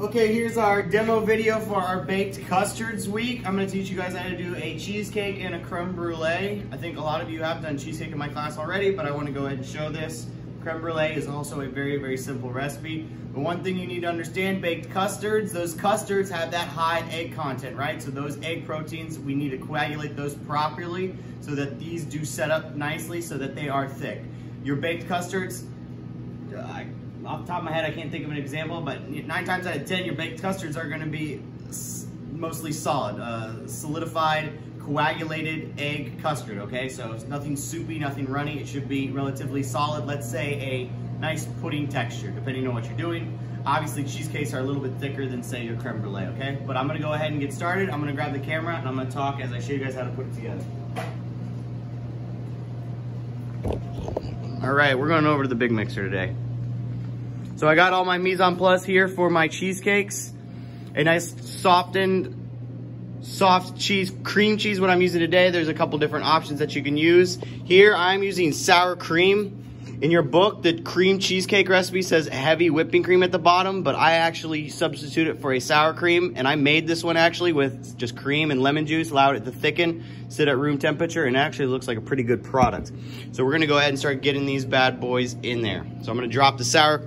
Okay, here's our demo video for our baked custards week. I'm gonna teach you guys how to do a cheesecake and a creme brulee. I think a lot of you have done cheesecake in my class already, but I wanna go ahead and show this. Creme brulee is also a very, very simple recipe. But one thing you need to understand, baked custards, those custards have that high egg content, right? So those egg proteins, we need to coagulate those properly so that these do set up nicely so that they are thick. Your baked custards, I off the top of my head, I can't think of an example, but nine times out of 10, your baked custards are gonna be mostly solid, uh, solidified, coagulated egg custard, okay? So it's nothing soupy, nothing runny. It should be relatively solid, let's say a nice pudding texture, depending on what you're doing. Obviously, cheesecakes are a little bit thicker than, say, your creme brulee, okay? But I'm gonna go ahead and get started. I'm gonna grab the camera and I'm gonna talk as I show you guys how to put it together. All right, we're going over to the big mixer today. So I got all my mise en place here for my cheesecakes. A nice softened, soft cheese, cream cheese, what I'm using today. There's a couple different options that you can use. Here I'm using sour cream. In your book, the cream cheesecake recipe says heavy whipping cream at the bottom, but I actually substitute it for a sour cream, and I made this one actually with just cream and lemon juice, allowed it to thicken, sit at room temperature, and actually looks like a pretty good product. So we're gonna go ahead and start getting these bad boys in there. So I'm gonna drop the sour,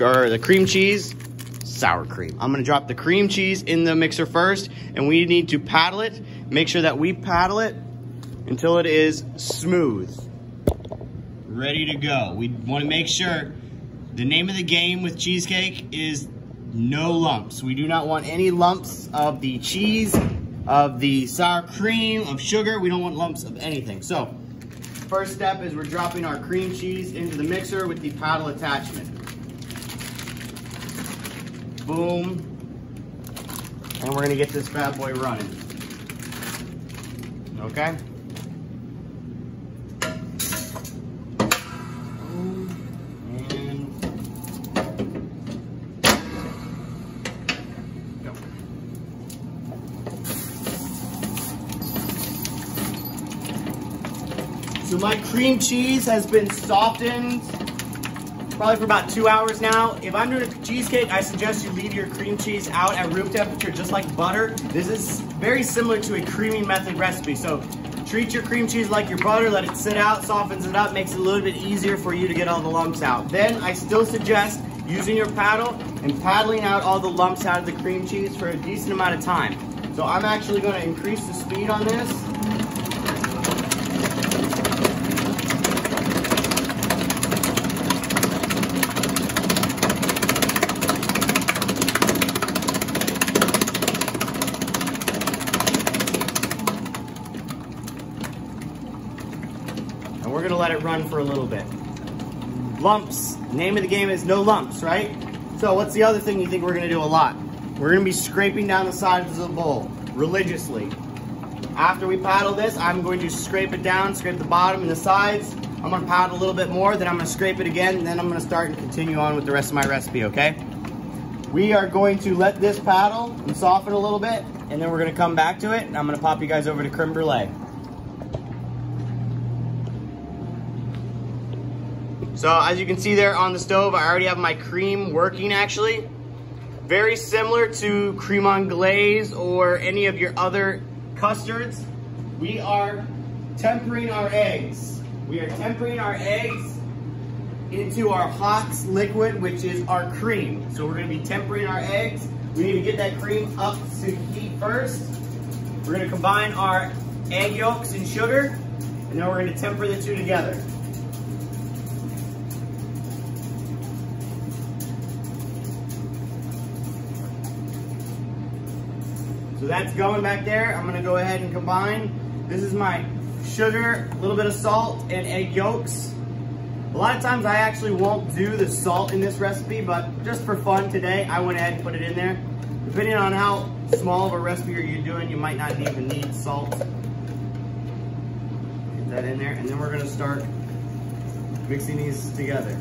or the cream cheese, sour cream. I'm gonna drop the cream cheese in the mixer first, and we need to paddle it. Make sure that we paddle it until it is smooth ready to go. We want to make sure the name of the game with cheesecake is no lumps. We do not want any lumps of the cheese, of the sour cream, of sugar. We don't want lumps of anything. So first step is we're dropping our cream cheese into the mixer with the paddle attachment. Boom. And we're gonna get this bad boy running. Okay? So my cream cheese has been softened probably for about two hours now. If I'm doing a cheesecake, I suggest you leave your cream cheese out at room temperature just like butter. This is very similar to a creaming method recipe. So treat your cream cheese like your butter, let it sit out, softens it up, makes it a little bit easier for you to get all the lumps out. Then I still suggest using your paddle and paddling out all the lumps out of the cream cheese for a decent amount of time. So I'm actually gonna increase the speed on this and we're for a little bit. Lumps, name of the game is no lumps, right? So what's the other thing you think we're gonna do a lot? We're gonna be scraping down the sides of the bowl religiously. After we paddle this, I'm going to scrape it down, scrape the bottom and the sides. I'm gonna paddle a little bit more, then I'm gonna scrape it again, and then I'm gonna start and continue on with the rest of my recipe, okay? We are going to let this paddle and soften a little bit, and then we're gonna come back to it, and I'm gonna pop you guys over to creme brulee. So as you can see there on the stove, I already have my cream working actually. Very similar to creme anglaise or any of your other custards. We are tempering our eggs. We are tempering our eggs into our Hox liquid, which is our cream. So we're gonna be tempering our eggs. We need to get that cream up to heat first. We're gonna combine our egg yolks and sugar, and then we're gonna temper the two together. That's going back there. I'm gonna go ahead and combine. This is my sugar, a little bit of salt, and egg yolks. A lot of times I actually won't do the salt in this recipe, but just for fun today, I went ahead and put it in there. Depending on how small of a recipe you're doing, you might not even need salt. Get that in there, and then we're gonna start mixing these together.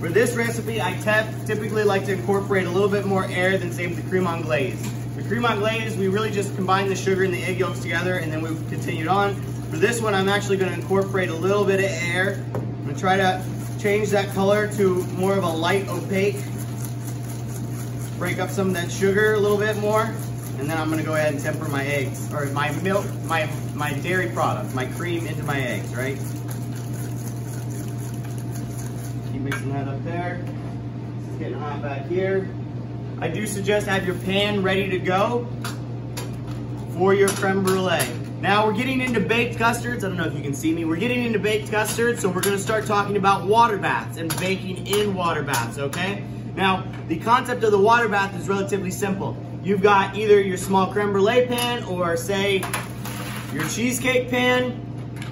For this recipe, I typically like to incorporate a little bit more air than say with the creme anglaise. The creme anglaise, we really just combine the sugar and the egg yolks together and then we've continued on. For this one, I'm actually gonna incorporate a little bit of air. I'm gonna try to change that color to more of a light opaque. Break up some of that sugar a little bit more. And then I'm gonna go ahead and temper my eggs, or my milk, my, my dairy product, my cream into my eggs, right? Mixing that up there. It's getting hot back here. I do suggest have your pan ready to go for your creme brulee. Now we're getting into baked custards. I don't know if you can see me. We're getting into baked custards, so we're gonna start talking about water baths and baking in water baths, okay? Now, the concept of the water bath is relatively simple. You've got either your small creme brulee pan or say your cheesecake pan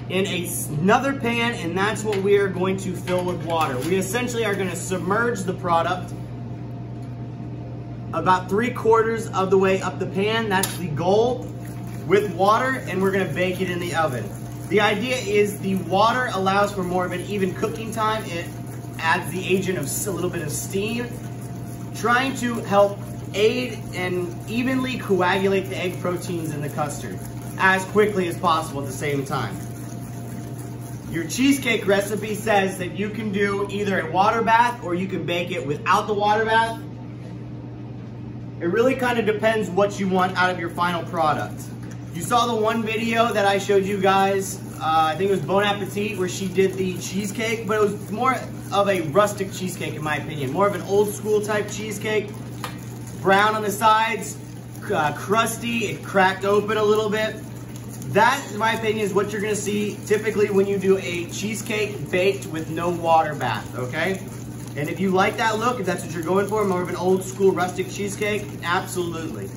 in a, another pan, and that's what we are going to fill with water. We essentially are gonna submerge the product about three quarters of the way up the pan. That's the goal with water and we're gonna bake it in the oven. The idea is the water allows for more of an even cooking time. It adds the agent of a little bit of steam, trying to help aid and evenly coagulate the egg proteins in the custard as quickly as possible at the same time. Your cheesecake recipe says that you can do either a water bath or you can bake it without the water bath. It really kind of depends what you want out of your final product. You saw the one video that I showed you guys, uh, I think it was Bon Appetit, where she did the cheesecake, but it was more of a rustic cheesecake in my opinion. More of an old school type cheesecake. Brown on the sides, uh, crusty, it cracked open a little bit. That, in my opinion, is what you're gonna see typically when you do a cheesecake baked with no water bath, okay? And if you like that look, if that's what you're going for, more of an old school rustic cheesecake, absolutely.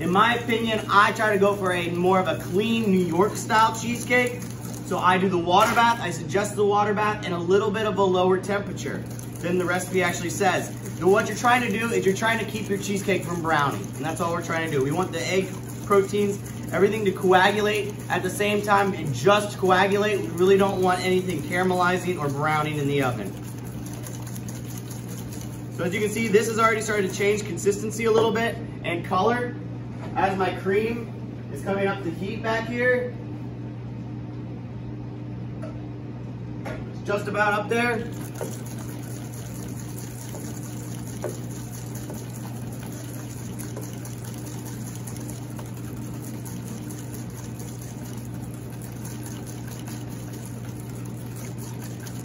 In my opinion, I try to go for a more of a clean New York style cheesecake. So I do the water bath, I suggest the water bath and a little bit of a lower temperature than the recipe actually says. So what you're trying to do is you're trying to keep your cheesecake from browning. And that's all we're trying to do. We want the egg proteins, everything to coagulate at the same time and just coagulate. We really don't want anything caramelizing or browning in the oven. So as you can see, this has already started to change consistency a little bit and color as my cream is coming up to heat back here. It's just about up there.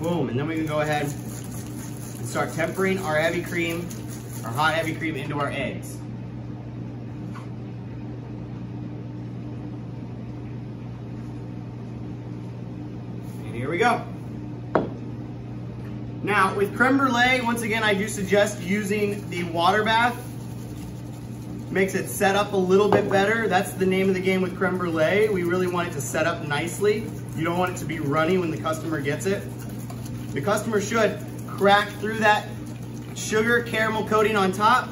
Boom, and then we can go ahead and start tempering our heavy cream, our hot heavy cream into our eggs. And here we go. Now, with creme brulee, once again, I do suggest using the water bath. Makes it set up a little bit better. That's the name of the game with creme brulee. We really want it to set up nicely. You don't want it to be runny when the customer gets it. The customer should crack through that sugar caramel coating on top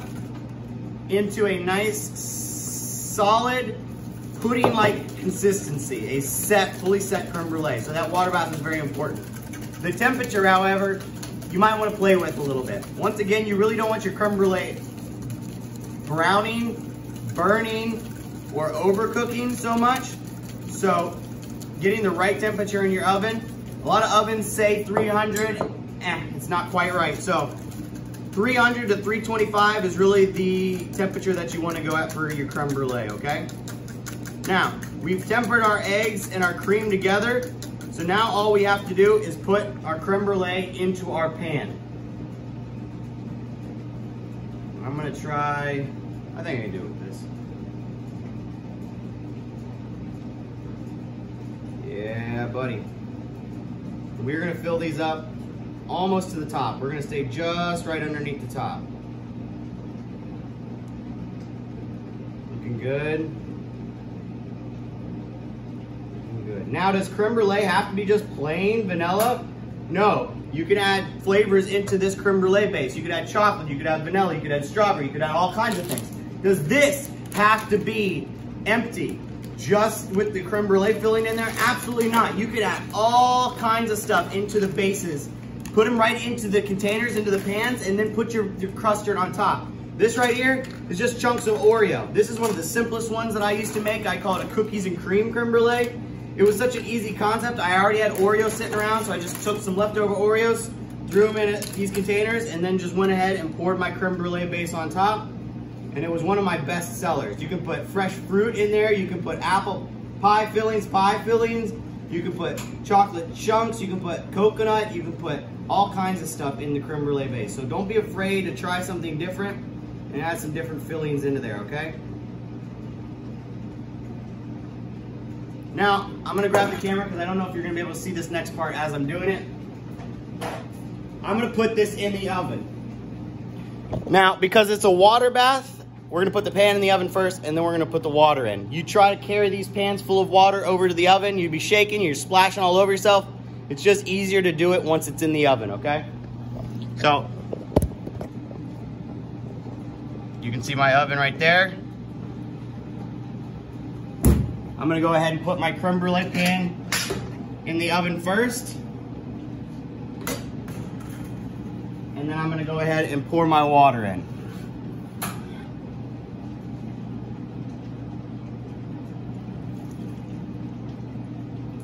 into a nice, solid, pudding-like consistency, a set, fully set creme brulee. So that water bath is very important. The temperature, however, you might want to play with a little bit. Once again, you really don't want your creme brulee browning, burning, or overcooking so much. So getting the right temperature in your oven. A lot of ovens say 300, eh, it's not quite right. So 300 to 325 is really the temperature that you want to go at for your creme brulee, okay? Now, we've tempered our eggs and our cream together. So now all we have to do is put our creme brulee into our pan. I'm gonna try, I think I can do it with this. Yeah, buddy. We're gonna fill these up almost to the top. We're gonna stay just right underneath the top. Looking good. Good. Now, does creme brulee have to be just plain vanilla? No, you can add flavors into this creme brulee base. You could add chocolate, you could add vanilla, you could add strawberry, you could add all kinds of things. Does this have to be empty? Just with the creme brulee filling in there? Absolutely not. You could add all kinds of stuff into the bases. Put them right into the containers, into the pans, and then put your, your custard on top. This right here is just chunks of Oreo. This is one of the simplest ones that I used to make. I call it a cookies and cream creme brulee. It was such an easy concept. I already had Oreos sitting around, so I just took some leftover Oreos, threw them in these containers, and then just went ahead and poured my creme brulee base on top. And it was one of my best sellers. You can put fresh fruit in there. You can put apple pie fillings, pie fillings. You can put chocolate chunks. You can put coconut. You can put all kinds of stuff in the creme brulee base. So don't be afraid to try something different and add some different fillings into there, okay? Now, I'm gonna grab the camera because I don't know if you're gonna be able to see this next part as I'm doing it. I'm gonna put this in the oven. Now, because it's a water bath, we're gonna put the pan in the oven first and then we're gonna put the water in. You try to carry these pans full of water over to the oven, you'd be shaking, you're splashing all over yourself. It's just easier to do it once it's in the oven, okay? So, you can see my oven right there. I'm gonna go ahead and put my creme brulee pan in the oven first. And then I'm gonna go ahead and pour my water in.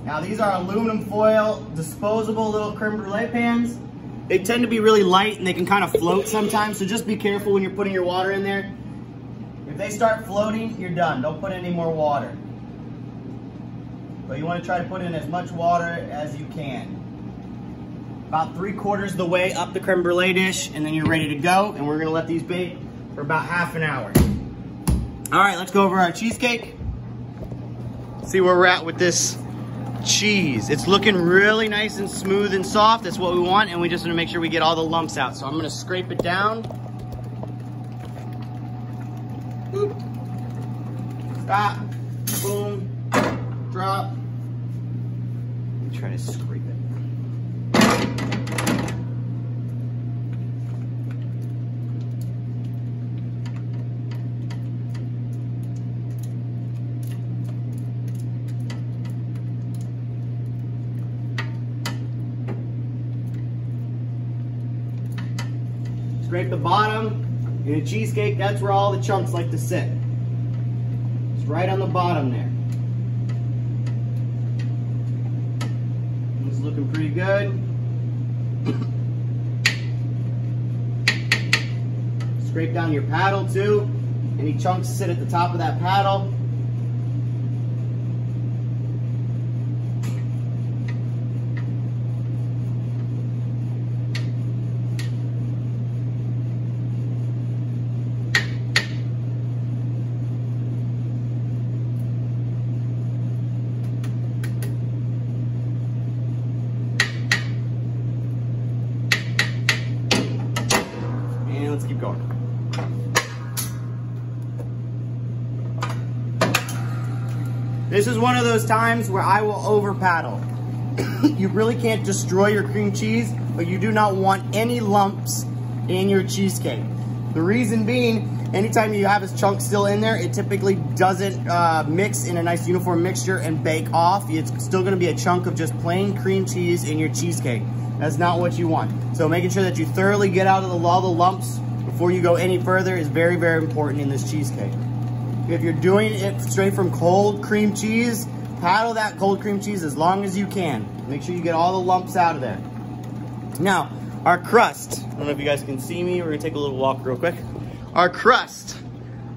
Now these are aluminum foil, disposable little creme brulee pans. They tend to be really light and they can kind of float sometimes, so just be careful when you're putting your water in there. If they start floating, you're done. Don't put any more water. But you want to try to put in as much water as you can. About three quarters of the way up the creme brulee dish, and then you're ready to go. And we're gonna let these bake for about half an hour. All right, let's go over our cheesecake. See where we're at with this cheese. It's looking really nice and smooth and soft. That's what we want, and we just want to make sure we get all the lumps out. So I'm gonna scrape it down. Boop. Stop. Boom. Drop. Let try to scrape it. Scrape the bottom. In a cheesecake, that's where all the chunks like to sit. It's right on the bottom there. It's looking pretty good. Scrape down your paddle too. Any chunks sit at the top of that paddle. This is one of those times where I will over paddle. you really can't destroy your cream cheese, but you do not want any lumps in your cheesecake. The reason being, anytime you have a chunk still in there, it typically doesn't uh, mix in a nice uniform mixture and bake off. It's still gonna be a chunk of just plain cream cheese in your cheesecake. That's not what you want. So making sure that you thoroughly get out of the, all the lumps before you go any further is very, very important in this cheesecake. If you're doing it straight from cold cream cheese, paddle that cold cream cheese as long as you can. Make sure you get all the lumps out of there. Now, our crust. I don't know if you guys can see me. We're gonna take a little walk real quick. Our crust.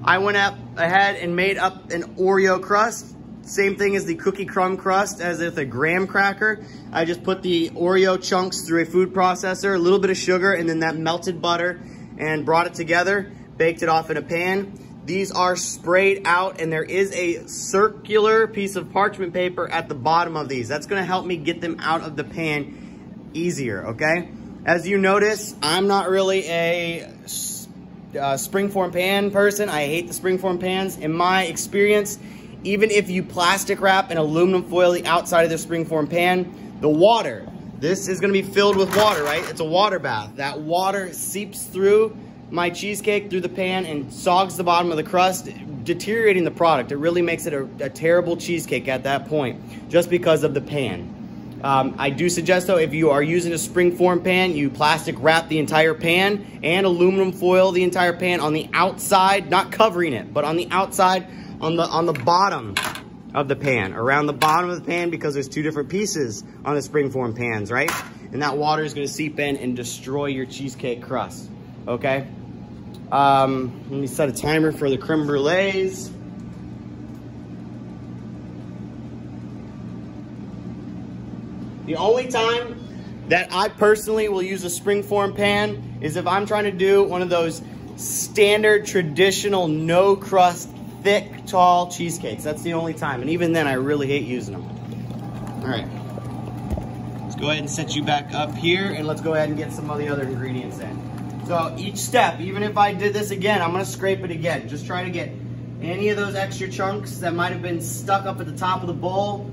I went up ahead and made up an Oreo crust. Same thing as the cookie crumb crust as if a graham cracker. I just put the Oreo chunks through a food processor, a little bit of sugar, and then that melted butter and brought it together, baked it off in a pan. These are sprayed out and there is a circular piece of parchment paper at the bottom of these. That's gonna help me get them out of the pan easier, okay? As you notice, I'm not really a uh, springform pan person. I hate the springform pans. In my experience, even if you plastic wrap and aluminum foil the outside of the springform pan, the water, this is gonna be filled with water, right? It's a water bath. That water seeps through my cheesecake through the pan and sogs the bottom of the crust, deteriorating the product. It really makes it a, a terrible cheesecake at that point, just because of the pan. Um, I do suggest though, if you are using a springform pan, you plastic wrap the entire pan and aluminum foil the entire pan on the outside, not covering it, but on the outside, on the, on the bottom of the pan, around the bottom of the pan because there's two different pieces on the springform pans, right? and that water is gonna seep in and destroy your cheesecake crust, okay? Um, let me set a timer for the creme brulees. The only time that I personally will use a springform pan is if I'm trying to do one of those standard traditional no crust thick tall cheesecakes. That's the only time. And even then I really hate using them. All right. Let's go ahead and set you back up here and let's go ahead and get some of the other ingredients in. So each step, even if I did this again, I'm gonna scrape it again. Just try to get any of those extra chunks that might have been stuck up at the top of the bowl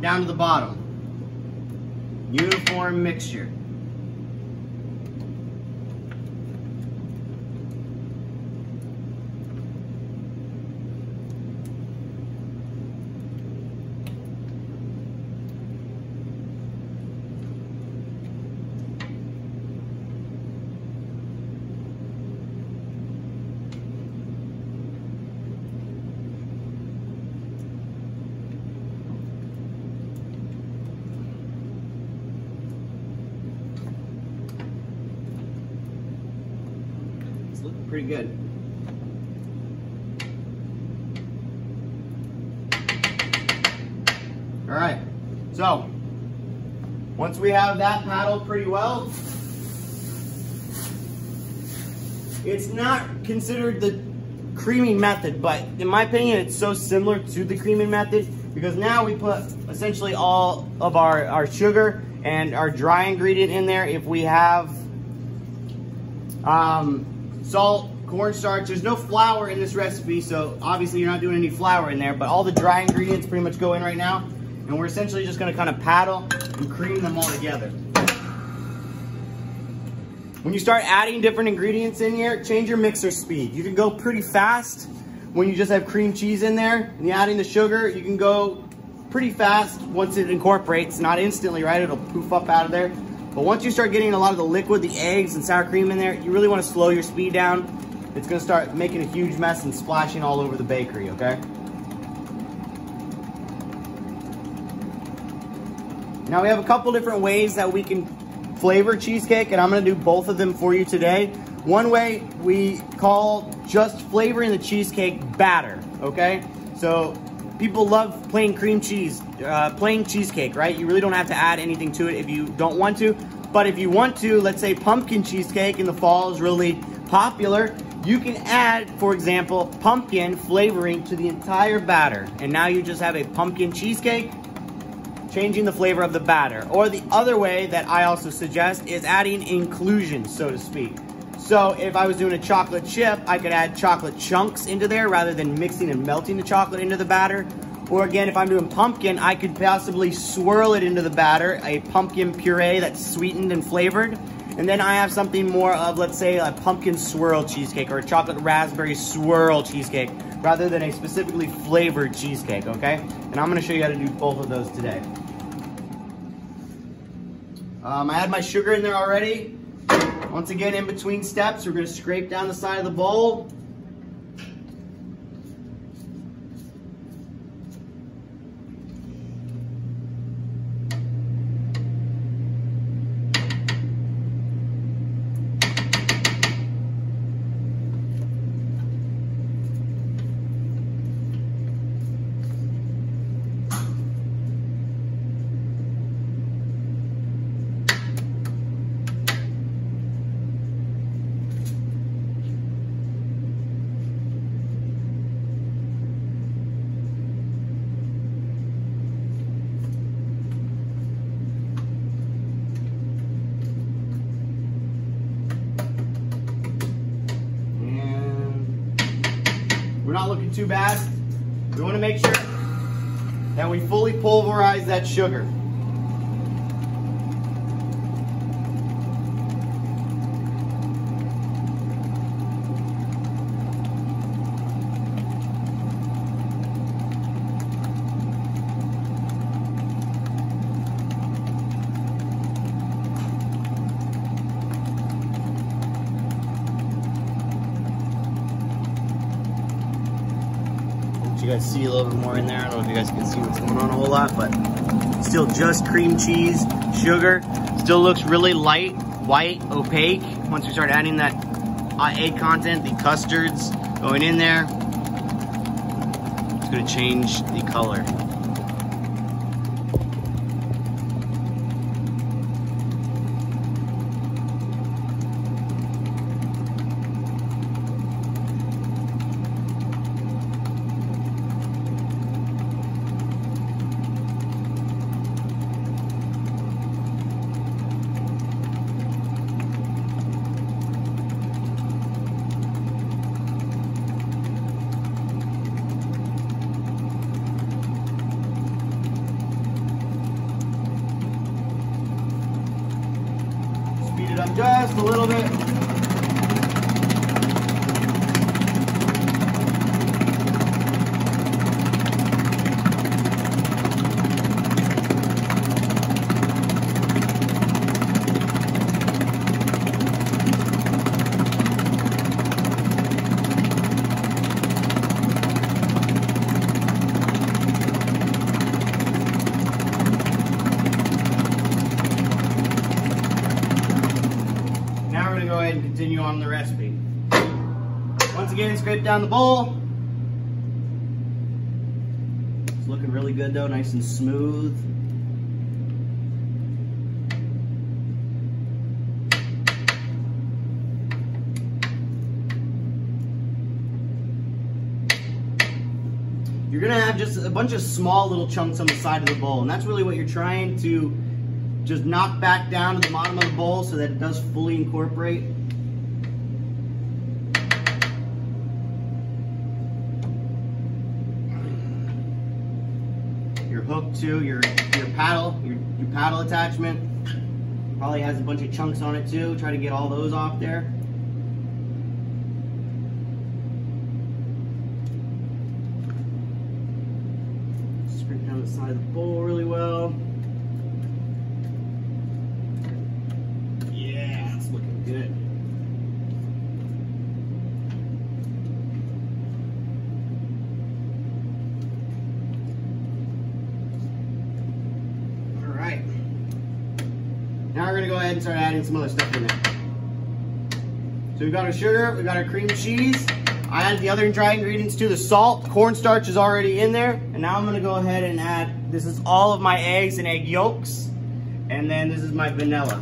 down to the bottom. Uniform mixture. pretty good. All right, so once we have that paddled pretty well, it's not considered the creaming method, but in my opinion, it's so similar to the creaming method because now we put essentially all of our, our sugar and our dry ingredient in there. If we have um, salt, cornstarch. There's no flour in this recipe, so obviously you're not doing any flour in there, but all the dry ingredients pretty much go in right now. And we're essentially just gonna kind of paddle and cream them all together. When you start adding different ingredients in here, change your mixer speed. You can go pretty fast when you just have cream cheese in there and you're adding the sugar. You can go pretty fast once it incorporates, not instantly, right? It'll poof up out of there. But once you start getting a lot of the liquid, the eggs and sour cream in there, you really wanna slow your speed down. It's gonna start making a huge mess and splashing all over the bakery, okay? Now we have a couple different ways that we can flavor cheesecake and I'm gonna do both of them for you today. One way we call just flavoring the cheesecake batter, okay? So people love plain cream cheese, uh, plain cheesecake, right? You really don't have to add anything to it if you don't want to. But if you want to, let's say pumpkin cheesecake in the fall is really popular, you can add, for example, pumpkin flavoring to the entire batter. And now you just have a pumpkin cheesecake, changing the flavor of the batter. Or the other way that I also suggest is adding inclusion, so to speak. So if I was doing a chocolate chip, I could add chocolate chunks into there rather than mixing and melting the chocolate into the batter. Or again, if I'm doing pumpkin, I could possibly swirl it into the batter, a pumpkin puree that's sweetened and flavored. And then I have something more of, let's say, a pumpkin swirl cheesecake or a chocolate raspberry swirl cheesecake rather than a specifically flavored cheesecake, okay? And I'm gonna show you how to do both of those today. Um, I had my sugar in there already. Once again, in between steps, we're gonna scrape down the side of the bowl. not looking too bad. We want to make sure that we fully pulverize that sugar. Guys see a little bit more in there. I don't know if you guys can see what's going on a whole lot, but still just cream cheese, sugar. Still looks really light, white, opaque. Once we start adding that egg content, the custards going in there, it's gonna change the color. Speed it up just a little bit. Now we're gonna go ahead and continue on the recipe. Once again, scrape down the bowl. It's looking really good though, nice and smooth. You're gonna have just a bunch of small little chunks on the side of the bowl, and that's really what you're trying to just knock back down to the bottom of the bowl so that it does fully incorporate. Your hook too, your your paddle, your, your paddle attachment probably has a bunch of chunks on it too. Try to get all those off there. Scrape down the side of the bowl really well. Yeah, it's looking good. All right. Now we're gonna go ahead and start adding some other stuff in there. So we've got our sugar, we've got our cream cheese. I added the other dry ingredients too. The salt, cornstarch is already in there. And now I'm gonna go ahead and add, this is all of my eggs and egg yolks. And then this is my vanilla.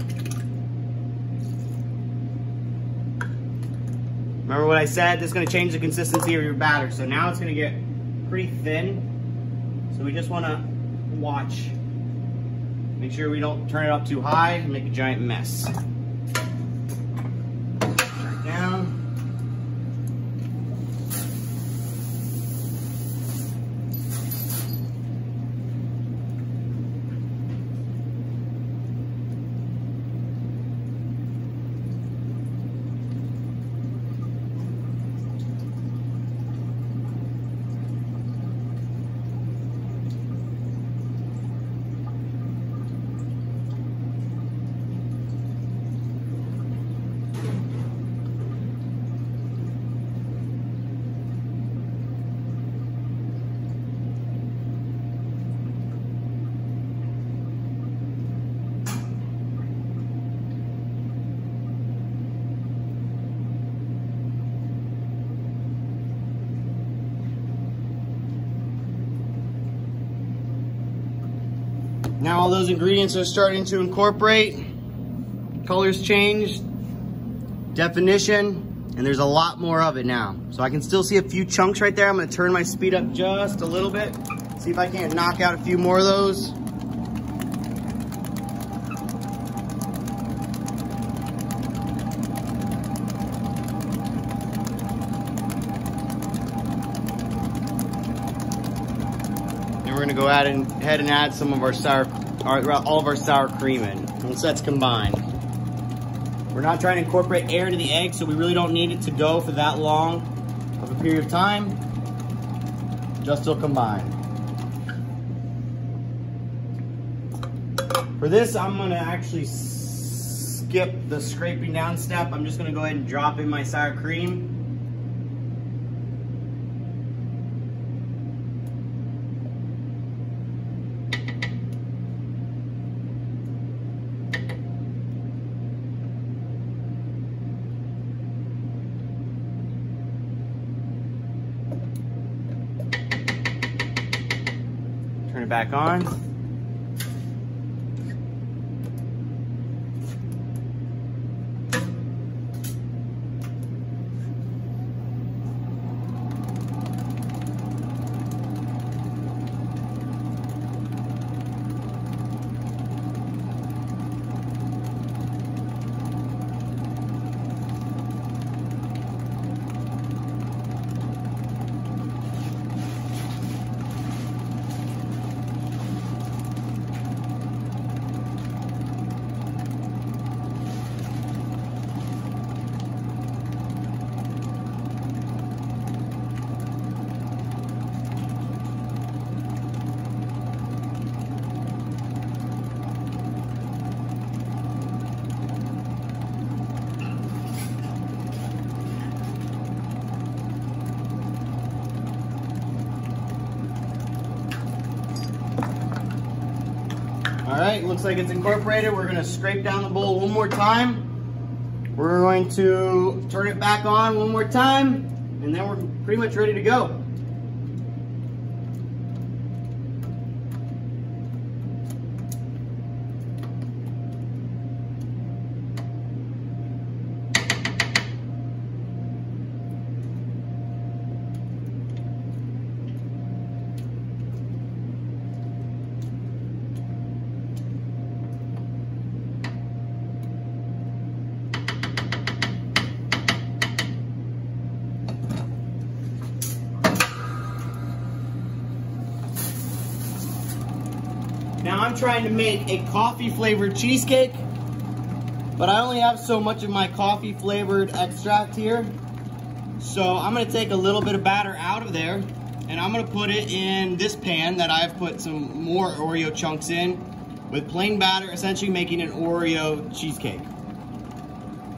Remember what I said? This is gonna change the consistency of your batter. So now it's gonna get pretty thin. So we just wanna watch. Make sure we don't turn it up too high and make a giant mess. Right down. Now all those ingredients are starting to incorporate. Colors changed, definition, and there's a lot more of it now. So I can still see a few chunks right there. I'm gonna turn my speed up just a little bit. See if I can't knock out a few more of those. Go ahead and, ahead and add some of our sour, our, all of our sour cream in, once that's combined. We're not trying to incorporate air into the egg, so we really don't need it to go for that long of a period of time. Just till combined. For this, I'm gonna actually skip the scraping down step. I'm just gonna go ahead and drop in my sour cream. Back on. All right, looks like it's incorporated. We're gonna scrape down the bowl one more time. We're going to turn it back on one more time, and then we're pretty much ready to go. Now I'm trying to make a coffee flavored cheesecake, but I only have so much of my coffee flavored extract here. So I'm gonna take a little bit of batter out of there and I'm gonna put it in this pan that I've put some more Oreo chunks in with plain batter, essentially making an Oreo cheesecake.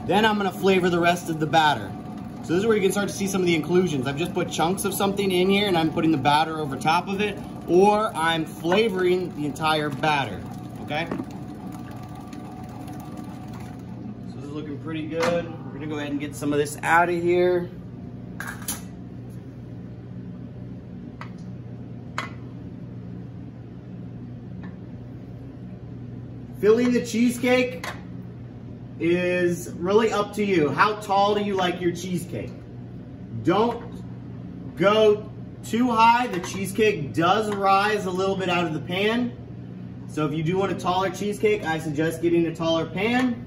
Then I'm gonna flavor the rest of the batter. So this is where you can start to see some of the inclusions. I've just put chunks of something in here and I'm putting the batter over top of it, or I'm flavoring the entire batter, okay? So this is looking pretty good. We're gonna go ahead and get some of this out of here. Filling the cheesecake is really up to you. How tall do you like your cheesecake? Don't go too high. The cheesecake does rise a little bit out of the pan. So if you do want a taller cheesecake, I suggest getting a taller pan.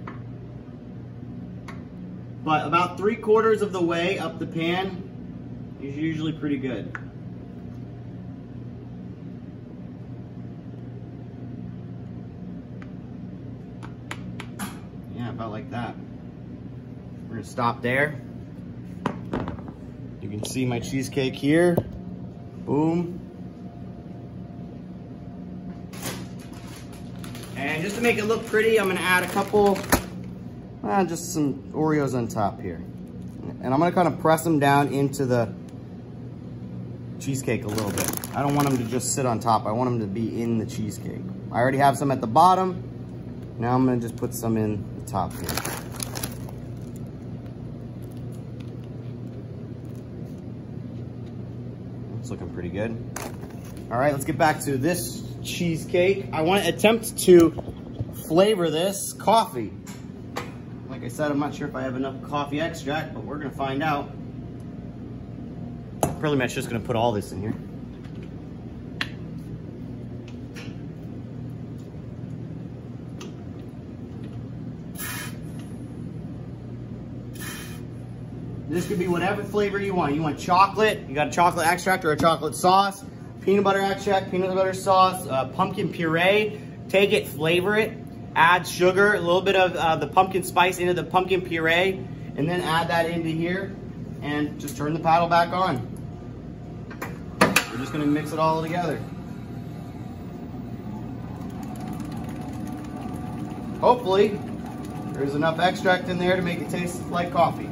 But about three quarters of the way up the pan is usually pretty good. Yeah, about like that. We're gonna stop there. You can see my cheesecake here. Boom. And just to make it look pretty, I'm gonna add a couple, uh, just some Oreos on top here. And I'm gonna kind of press them down into the cheesecake a little bit. I don't want them to just sit on top. I want them to be in the cheesecake. I already have some at the bottom. Now I'm gonna just put some in the top here. It's looking pretty good. All right, let's get back to this cheesecake. I want to attempt to flavor this coffee. Like I said, I'm not sure if I have enough coffee extract, but we're gonna find out. Pretty much just gonna put all this in here. Could be whatever flavor you want. You want chocolate, you got a chocolate extract or a chocolate sauce, peanut butter extract, peanut butter sauce, uh, pumpkin puree. Take it, flavor it, add sugar, a little bit of uh, the pumpkin spice into the pumpkin puree, and then add that into here, and just turn the paddle back on. We're just gonna mix it all together. Hopefully, there's enough extract in there to make it taste like coffee.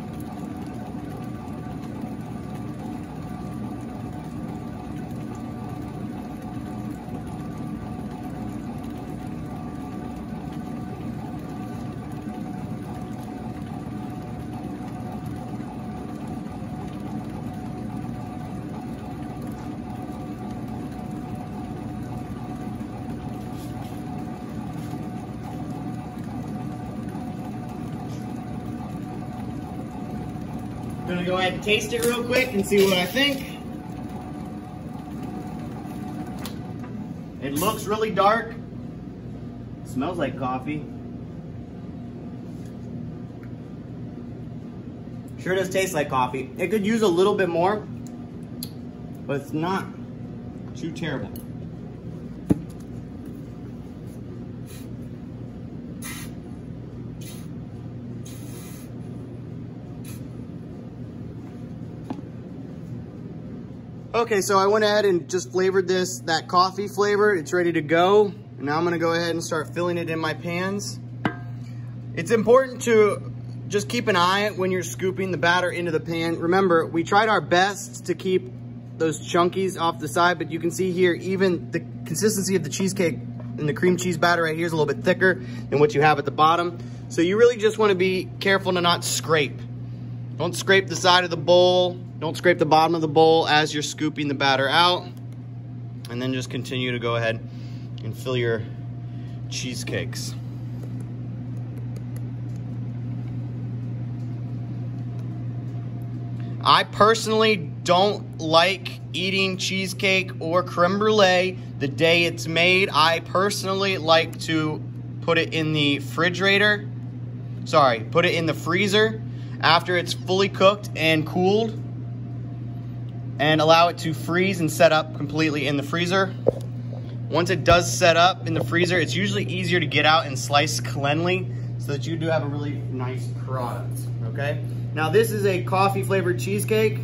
Gonna go ahead and taste it real quick and see what I think. It looks really dark. It smells like coffee. Sure does taste like coffee. It could use a little bit more, but it's not too terrible. Okay, so I went ahead and just flavored this, that coffee flavor. It's ready to go. Now I'm gonna go ahead and start filling it in my pans. It's important to just keep an eye when you're scooping the batter into the pan. Remember, we tried our best to keep those chunkies off the side, but you can see here, even the consistency of the cheesecake and the cream cheese batter right here is a little bit thicker than what you have at the bottom. So you really just wanna be careful to not scrape. Don't scrape the side of the bowl. Don't scrape the bottom of the bowl as you're scooping the batter out. And then just continue to go ahead and fill your cheesecakes. I personally don't like eating cheesecake or creme brulee the day it's made. I personally like to put it in the refrigerator. Sorry, put it in the freezer after it's fully cooked and cooled and allow it to freeze and set up completely in the freezer. Once it does set up in the freezer, it's usually easier to get out and slice cleanly so that you do have a really nice product, okay? Now this is a coffee flavored cheesecake.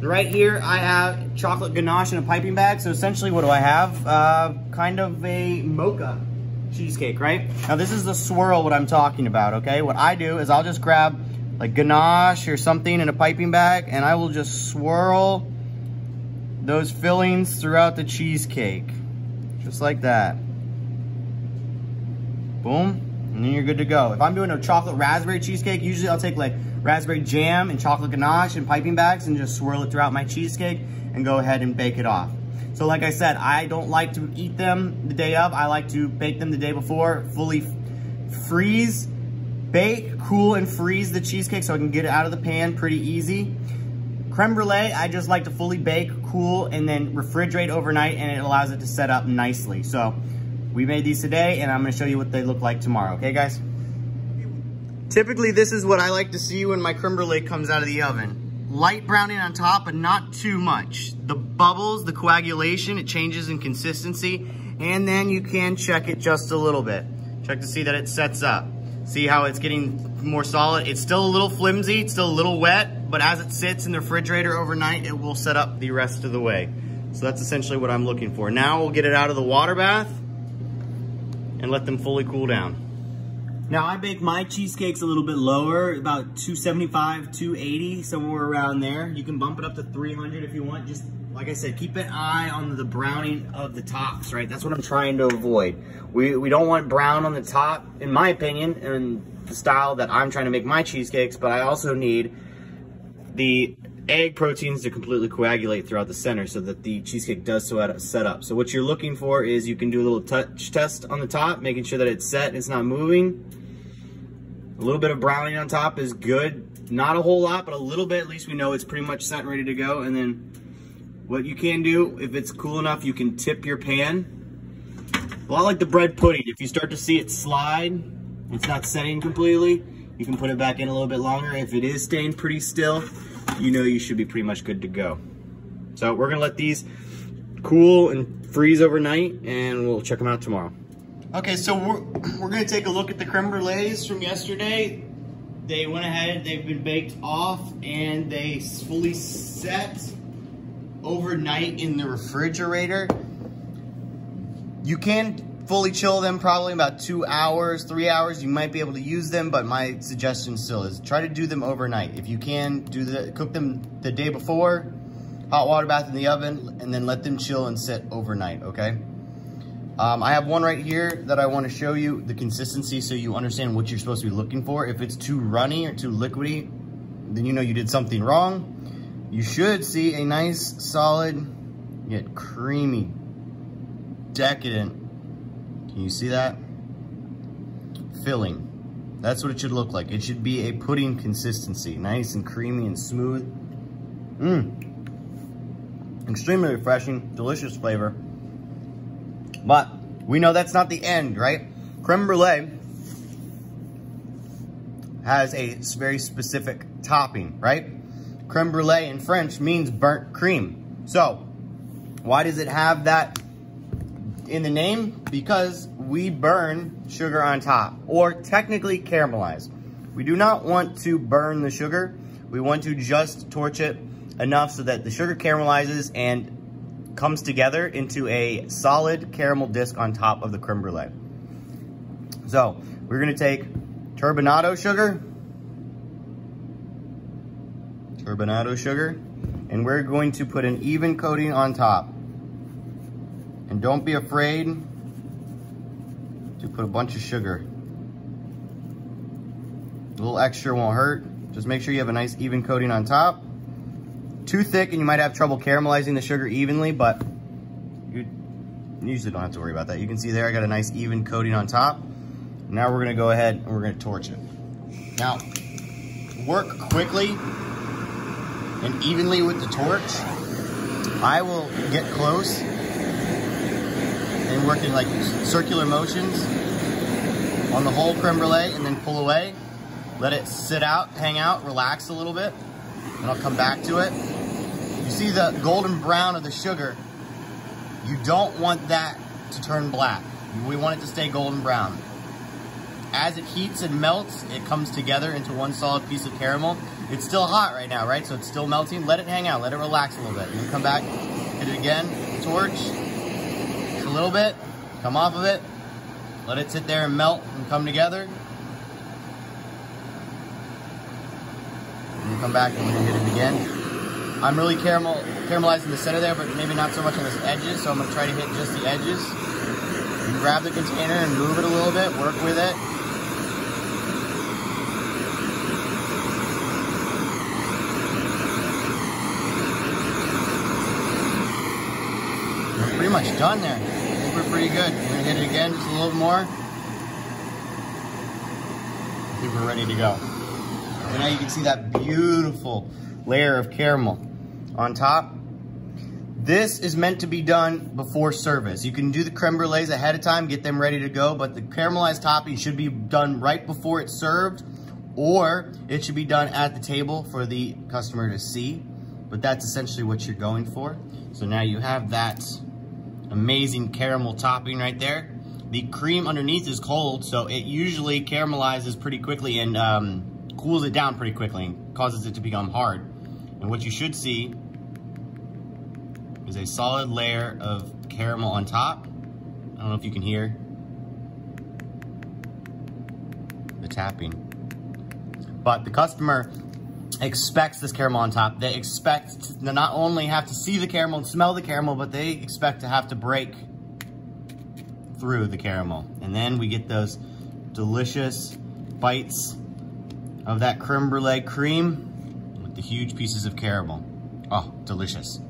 Right here, I have chocolate ganache in a piping bag. So essentially what do I have? Uh, kind of a mocha cheesecake, right? Now this is the swirl what I'm talking about, okay? What I do is I'll just grab like ganache or something in a piping bag and I will just swirl those fillings throughout the cheesecake. Just like that. Boom. And then you're good to go. If I'm doing a chocolate raspberry cheesecake, usually I'll take like raspberry jam and chocolate ganache and piping bags and just swirl it throughout my cheesecake and go ahead and bake it off. So like I said, I don't like to eat them the day of. I like to bake them the day before, fully freeze, bake, cool, and freeze the cheesecake so I can get it out of the pan pretty easy. Creme brulee, I just like to fully bake, cool, and then refrigerate overnight, and it allows it to set up nicely. So we made these today, and I'm gonna show you what they look like tomorrow, okay guys? Typically, this is what I like to see when my creme brulee comes out of the oven light browning on top, but not too much. The bubbles, the coagulation, it changes in consistency, and then you can check it just a little bit. Check to see that it sets up. See how it's getting more solid? It's still a little flimsy, it's still a little wet, but as it sits in the refrigerator overnight, it will set up the rest of the way. So that's essentially what I'm looking for. Now we'll get it out of the water bath and let them fully cool down. Now I bake my cheesecakes a little bit lower, about 275, 280, somewhere around there. You can bump it up to 300 if you want. Just like I said, keep an eye on the browning of the tops, right? That's what I'm trying to avoid. We, we don't want brown on the top, in my opinion, and the style that I'm trying to make my cheesecakes, but I also need the egg proteins to completely coagulate throughout the center so that the cheesecake does so set up. So what you're looking for is you can do a little touch test on the top, making sure that it's set, and it's not moving. A little bit of browning on top is good. Not a whole lot, but a little bit, at least we know it's pretty much set and ready to go. And then what you can do, if it's cool enough, you can tip your pan. A lot like the bread pudding. If you start to see it slide, it's not setting completely, you can put it back in a little bit longer. If it is staying pretty still, you know you should be pretty much good to go. So we're gonna let these cool and freeze overnight and we'll check them out tomorrow. Okay, so we're, we're gonna take a look at the creme brulees from yesterday. They went ahead, they've been baked off and they fully set overnight in the refrigerator. You can fully chill them probably about two hours, three hours. You might be able to use them, but my suggestion still is try to do them overnight. If you can, do the cook them the day before, hot water bath in the oven, and then let them chill and sit overnight, okay? Um, I have one right here that I want to show you the consistency so you understand what you're supposed to be looking for. If it's too runny or too liquidy, then you know you did something wrong. You should see a nice, solid, yet creamy, decadent can you see that? Filling. That's what it should look like. It should be a pudding consistency, nice and creamy and smooth. Mmm. Extremely refreshing, delicious flavor. But we know that's not the end, right? Creme brulee has a very specific topping, right? Creme brulee in French means burnt cream. So, why does it have that in the name? Because we burn sugar on top, or technically caramelize. We do not want to burn the sugar. We want to just torch it enough so that the sugar caramelizes and comes together into a solid caramel disc on top of the creme brulee. So, we're gonna take turbinado sugar, turbinado sugar, and we're going to put an even coating on top. And don't be afraid to put a bunch of sugar. A little extra won't hurt. Just make sure you have a nice even coating on top. Too thick and you might have trouble caramelizing the sugar evenly, but you usually don't have to worry about that. You can see there I got a nice even coating on top. Now we're gonna go ahead and we're gonna torch it. Now, work quickly and evenly with the torch. I will get close and work in like circular motions on the whole creme brulee and then pull away. Let it sit out, hang out, relax a little bit, and I'll come back to it. You see the golden brown of the sugar. You don't want that to turn black. We want it to stay golden brown. As it heats and melts, it comes together into one solid piece of caramel. It's still hot right now, right? So it's still melting. Let it hang out. Let it relax a little bit. You come back, hit it again, torch, a little bit, come off of it, let it sit there and melt and come together. And you come back and hit it again. I'm really caramel caramelizing the center there, but maybe not so much on the edges, so I'm gonna try to hit just the edges. Grab the container and move it a little bit, work with it. Much done there. I think we're pretty good. We're gonna hit it again just a little more. I think we're ready to go. And now you can see that beautiful layer of caramel on top. This is meant to be done before service. You can do the creme brulees ahead of time, get them ready to go, but the caramelized topping should be done right before it's served, or it should be done at the table for the customer to see. But that's essentially what you're going for. So now you have that amazing caramel topping right there. The cream underneath is cold, so it usually caramelizes pretty quickly and um, cools it down pretty quickly and causes it to become hard. And what you should see is a solid layer of caramel on top. I don't know if you can hear the tapping. But the customer expects this caramel on top. They expect to not only have to see the caramel and smell the caramel, but they expect to have to break through the caramel. And then we get those delicious bites of that creme brulee cream with the huge pieces of caramel. Oh, delicious.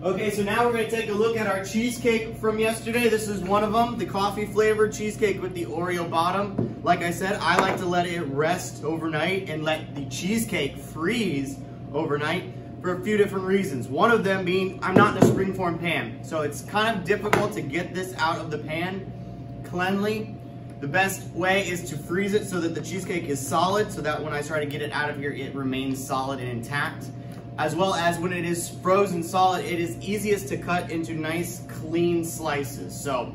Okay, so now we're gonna take a look at our cheesecake from yesterday. This is one of them, the coffee flavored cheesecake with the Oreo bottom. Like I said, I like to let it rest overnight and let the cheesecake freeze overnight for a few different reasons. One of them being, I'm not in a springform pan, so it's kind of difficult to get this out of the pan cleanly. The best way is to freeze it so that the cheesecake is solid, so that when I try to get it out of here, it remains solid and intact as well as when it is frozen solid, it is easiest to cut into nice clean slices. So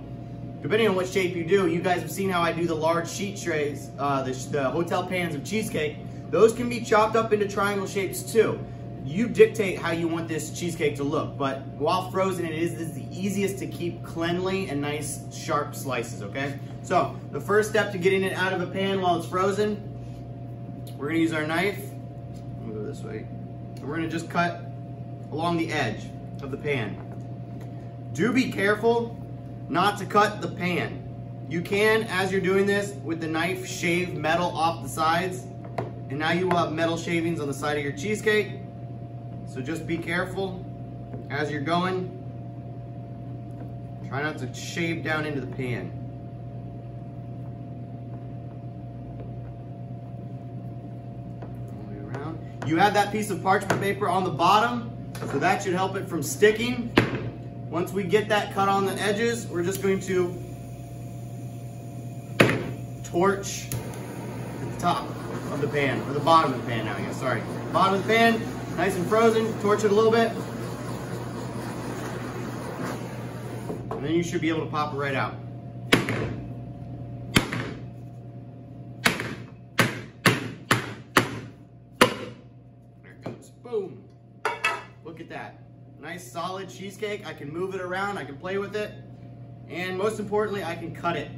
depending on what shape you do, you guys have seen how I do the large sheet trays, uh, the, the hotel pans of cheesecake. Those can be chopped up into triangle shapes too. You dictate how you want this cheesecake to look, but while frozen, it is, is the easiest to keep cleanly and nice sharp slices, okay? So the first step to getting it out of a pan while it's frozen, we're gonna use our knife. Go this way. And we're gonna just cut along the edge of the pan. Do be careful not to cut the pan. You can, as you're doing this, with the knife, shave metal off the sides. And now you will have metal shavings on the side of your cheesecake. So just be careful as you're going. Try not to shave down into the pan. All the way around. You have that piece of parchment paper on the bottom, so that should help it from sticking. Once we get that cut on the edges, we're just going to torch the top of the pan, or the bottom of the pan now, yeah, sorry. Bottom of the pan, nice and frozen, torch it a little bit. And then you should be able to pop it right out. There it goes, boom. Look at that. Nice solid cheesecake. I can move it around, I can play with it. And most importantly, I can cut it.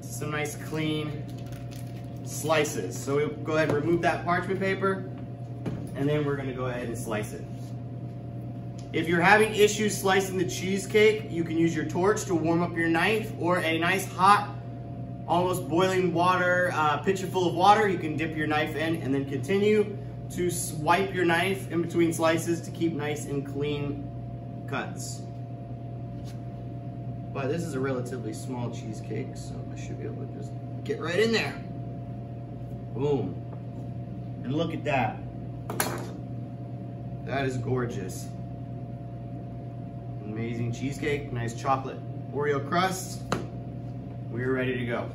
Some nice clean slices. So we'll go ahead and remove that parchment paper and then we're gonna go ahead and slice it. If you're having issues slicing the cheesecake, you can use your torch to warm up your knife or a nice hot, almost boiling water, uh, pitcher full of water. You can dip your knife in and then continue to swipe your knife in between slices to keep nice and clean cuts. But this is a relatively small cheesecake, so I should be able to just get right in there. Boom. And look at that. That is gorgeous. Amazing cheesecake, nice chocolate Oreo crust. We're ready to go.